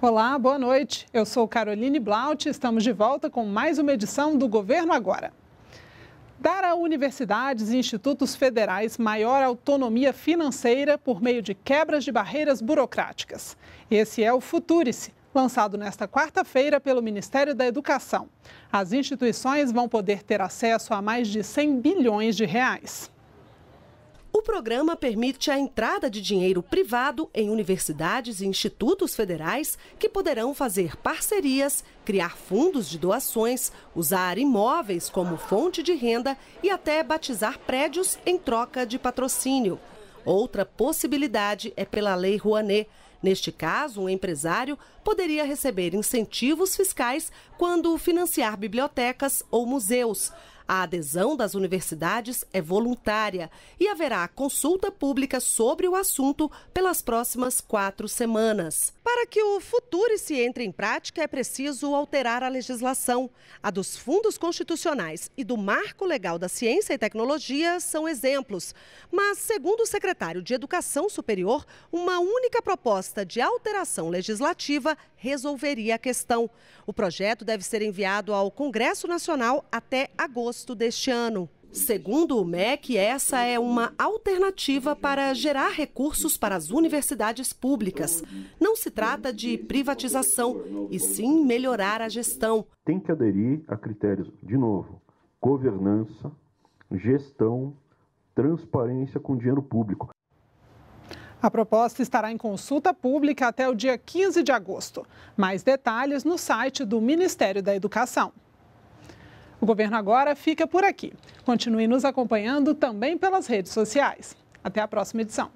Olá, boa noite. Eu sou Caroline Blaut e estamos de volta com mais uma edição do Governo Agora. Dar a universidades e institutos federais maior autonomia financeira por meio de quebras de barreiras burocráticas. Esse é o Futurice, lançado nesta quarta-feira pelo Ministério da Educação. As instituições vão poder ter acesso a mais de 100 bilhões de reais. O programa permite a entrada de dinheiro privado em universidades e institutos federais que poderão fazer parcerias, criar fundos de doações, usar imóveis como fonte de renda e até batizar prédios em troca de patrocínio. Outra possibilidade é pela Lei Rouanet. Neste caso, um empresário poderia receber incentivos fiscais quando financiar bibliotecas ou museus. A adesão das universidades é voluntária e haverá consulta pública sobre o assunto pelas próximas quatro semanas. Para que o futuro se entre em prática, é preciso alterar a legislação. A dos fundos constitucionais e do Marco Legal da Ciência e Tecnologia são exemplos. Mas, segundo o secretário de Educação Superior, uma única proposta de alteração legislativa resolveria a questão. O projeto deve ser enviado ao Congresso Nacional até agosto deste ano. Segundo o MEC, essa é uma alternativa para gerar recursos para as universidades públicas. Não se trata de privatização, e sim melhorar a gestão. Tem que aderir a critérios, de novo, governança, gestão, transparência com dinheiro público. A proposta estará em consulta pública até o dia 15 de agosto. Mais detalhes no site do Ministério da Educação. O governo agora fica por aqui. Continue nos acompanhando também pelas redes sociais. Até a próxima edição.